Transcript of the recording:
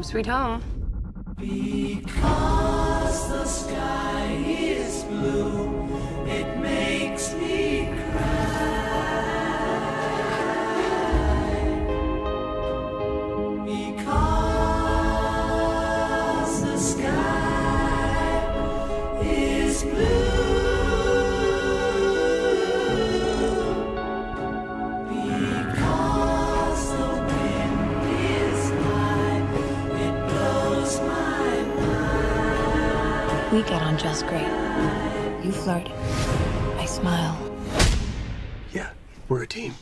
Home sweet home. Because the sky We get on just great. You flirt. I smile. Yeah, we're a team.